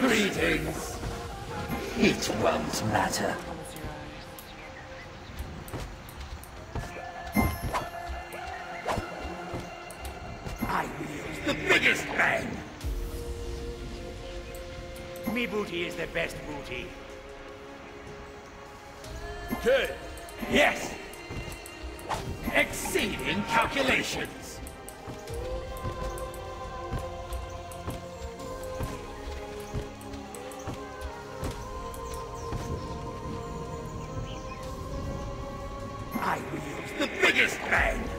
Greetings. It won't matter. I wield the biggest bang. Me booty is the best booty. Okay. Yes. Exceeding calculations. Wield the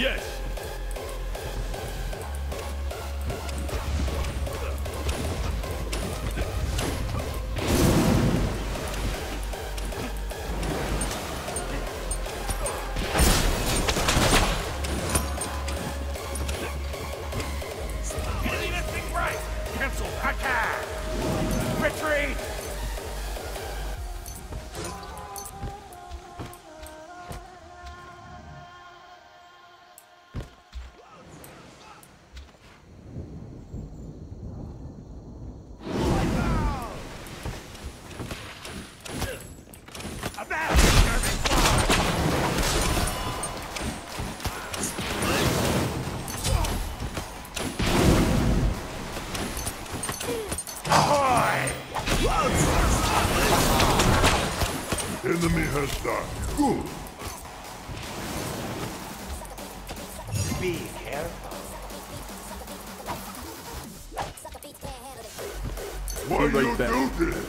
Yes. Enemy. Good. Be careful. Why Be right you back. do this?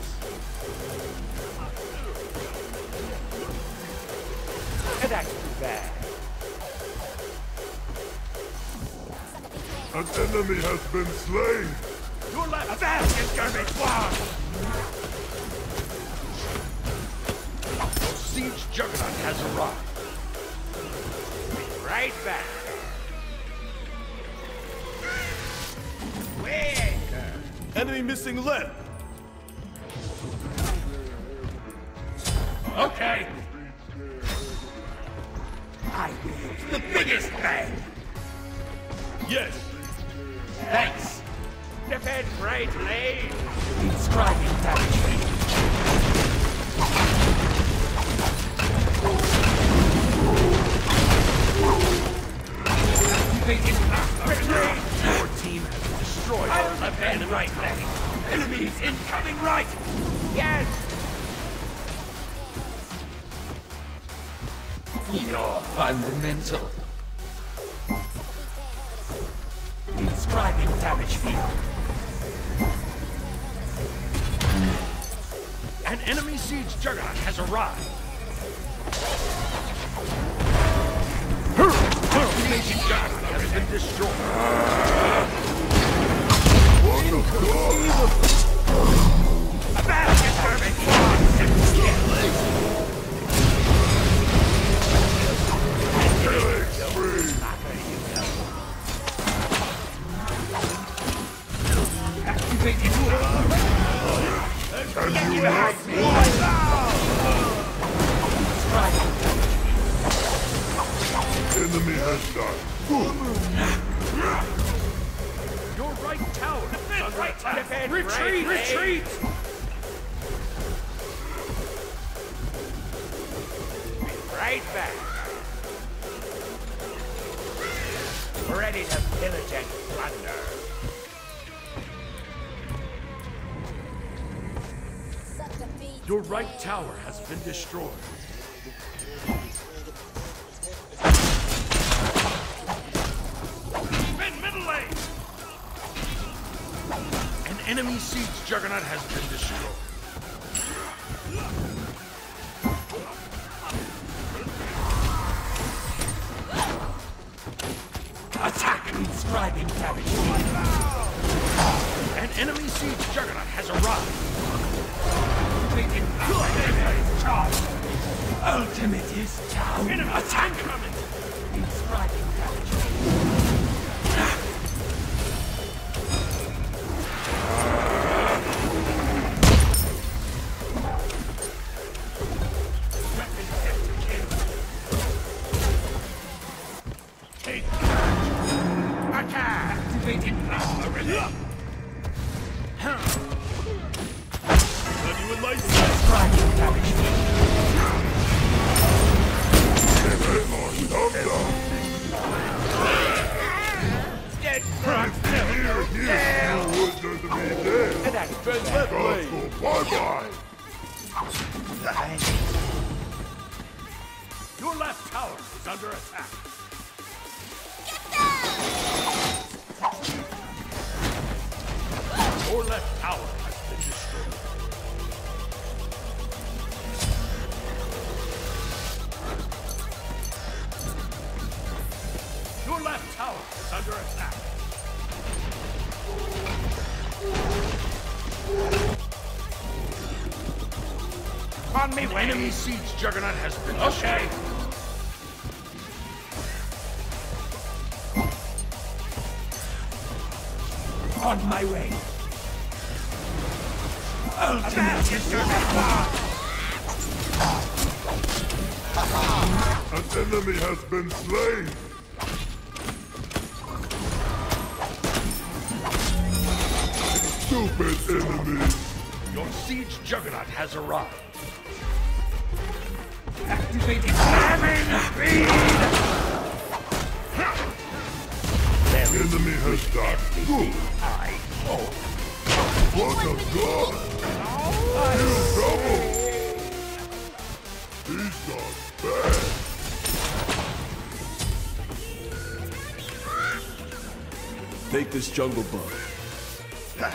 That's too bad. An enemy has been slain. Your left basket garbage Siege Juggernaut has arrived. Be right back. Wait! Enemy missing left. Okay. I the biggest bang. Yes. Thanks. Defend right lane! Inscribing damage. Incoming right. Yes! You're fundamental. Inscribing damage field. An enemy siege juggernaut has arrived. Activating Juggernaut has been destroyed. Ready to pillage and plunder. Your right tower has been destroyed. Defend middle lane! An enemy siege juggernaut has been destroyed. Juggernaut has arrived. Ultimate is down. Attack! Inscribing damage. Dead. Defend left lane. Go bye-bye. Your left tower is under attack. Get them! Your left tower On me, An way. enemy siege juggernaut has been destroyed. Okay. On my way. Ultimate is An enemy has been slain. Stupid enemies. Your siege juggernaut has arrived. Activating slamming speed. Enemy has died. Good. I oh. What a god. You trouble. He's gone bad. Take this jungle bug. Your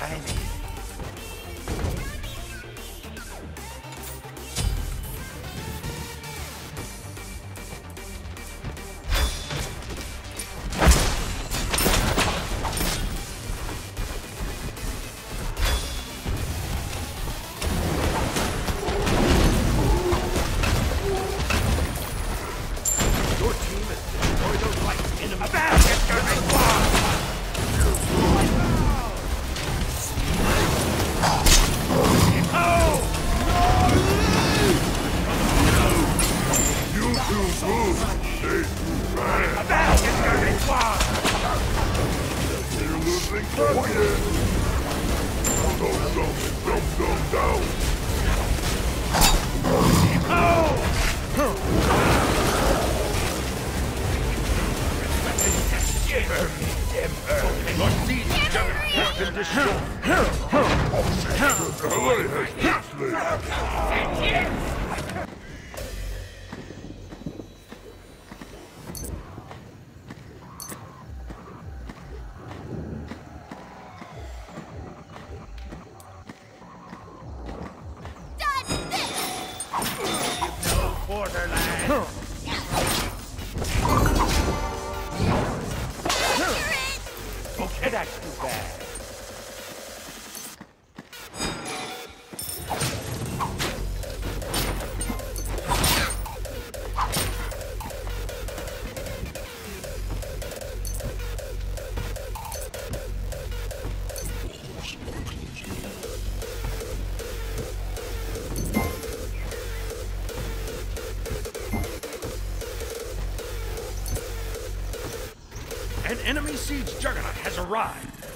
siege juggernaut has arrived.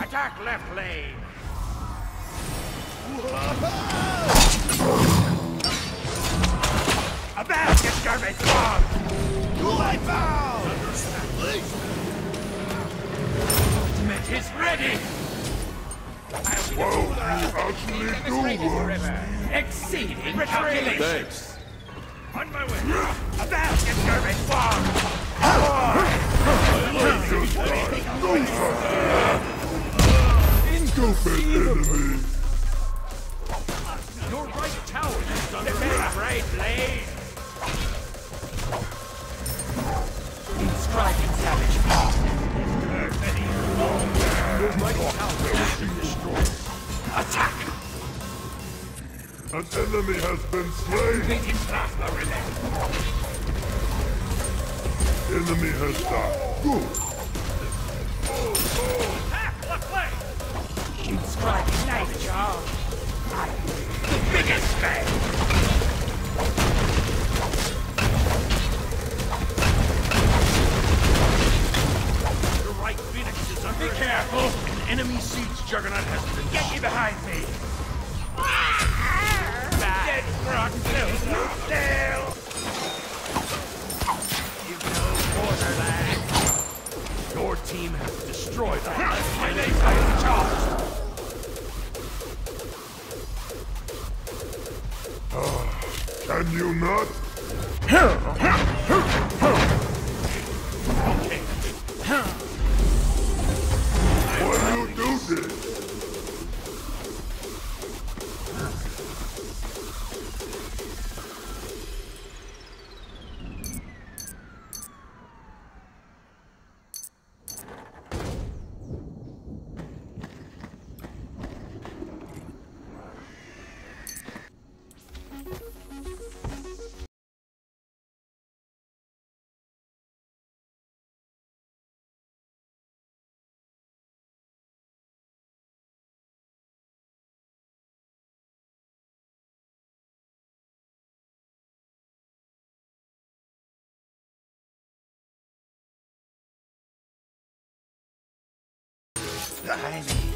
Attack left lane. A basket garbage bomb. Life out! Ultimate is ready. Whoa, you actually do work. Exceeding Retreat. calculation. Thanks. On my way. A basket garbage Stupid enemy.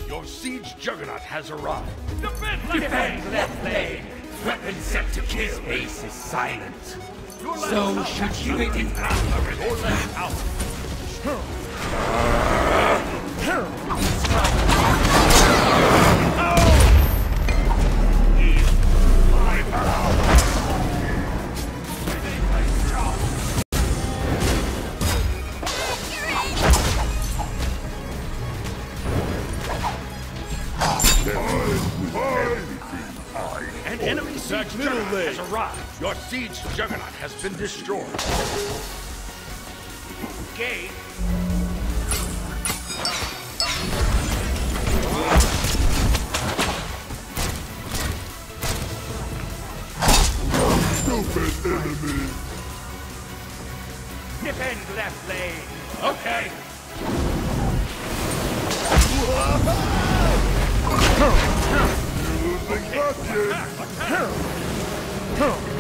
Your siege juggernaut has arrived. Defend left lane. left lane. Weapon set to kill. Ace is silent. So should you. Beating plasma relay. Your left tower. Enemy middle juggernaut lane. has arrived. Your siege juggernaut has been destroyed. Gate. Stupid enemy. Defend left lane. Okay. Losing budget.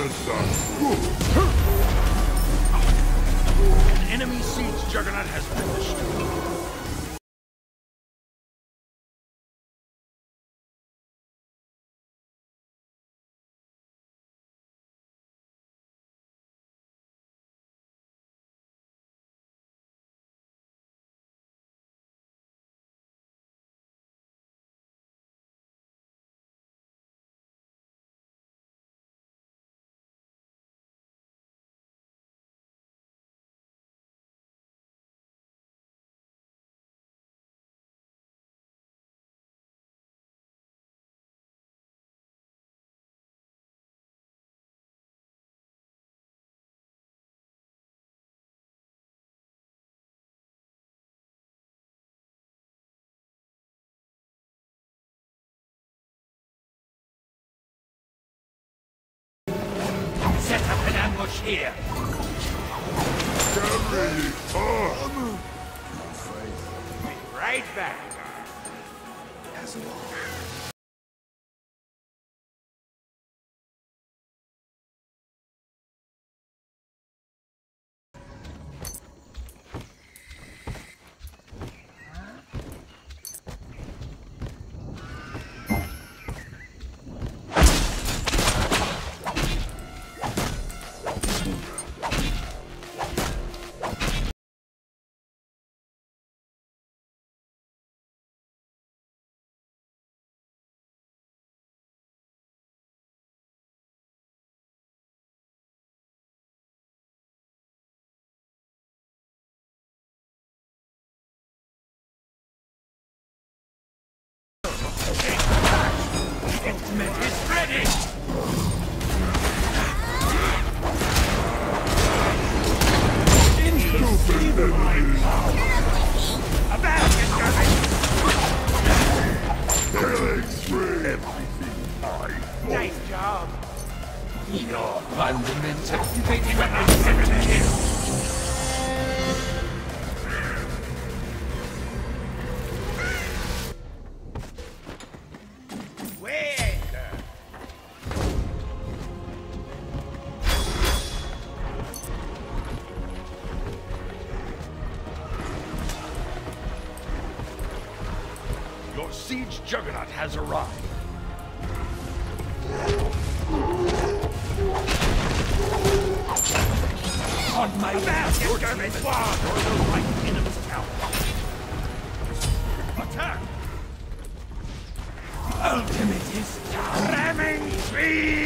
An enemy siege juggernaut has been destroyed. here. Carry on. Be right back. movement Siege Juggernaut has arrived. On my map, your bomb or the right enemy's. Attack! Ultimate is ramming speed!